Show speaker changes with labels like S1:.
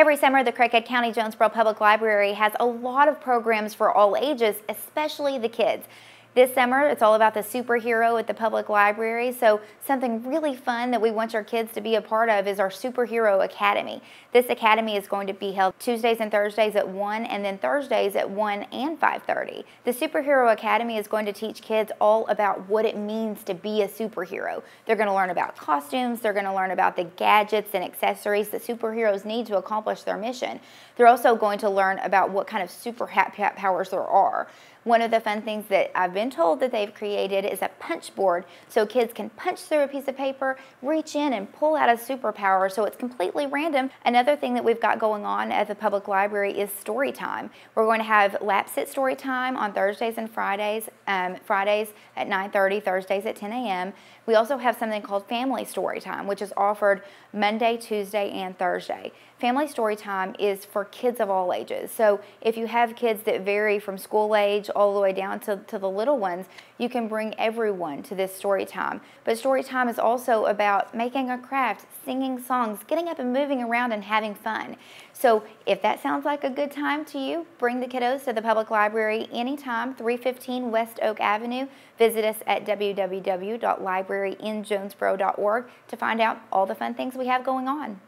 S1: Every summer, the Craighead County Jonesboro Public Library has a lot of programs for all ages, especially the kids. This summer, it's all about the superhero at the public library. So something really fun that we want your kids to be a part of is our Superhero Academy. This academy is going to be held Tuesdays and Thursdays at 1 and then Thursdays at 1 and 5.30. The Superhero Academy is going to teach kids all about what it means to be a superhero. They're going to learn about costumes, they're going to learn about the gadgets and accessories that superheroes need to accomplish their mission. They're also going to learn about what kind of super powers there are. One of the fun things that I've been told that they've created is a punch board so kids can punch through a piece of paper, reach in and pull out a superpower so it's completely random. Another thing that we've got going on at the public library is story time. We're going to have Lapsit story time on Thursdays and Fridays, um, Fridays at 9.30, Thursdays at 10 a.m. We also have something called Family Story Time, which is offered Monday, Tuesday, and Thursday. Family Story Time is for kids of all ages. So if you have kids that vary from school age all the way down to, to the little ones, you can bring everyone to this story time. But story time is also about making a craft, singing songs, getting up and moving around and having fun. So if that sounds like a good time to you, bring the kiddos to the public library anytime, 315 West Oak Avenue. Visit us at www.libraryinjonesboro.org to find out all the fun things we have going on.